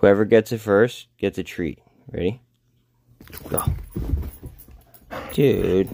Whoever gets it first gets a treat. Ready? Go. Dude.